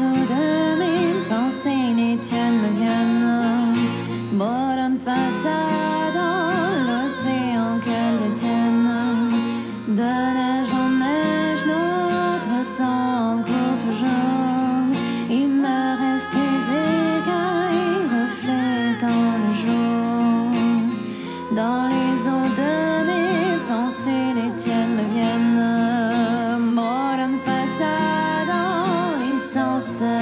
走的色。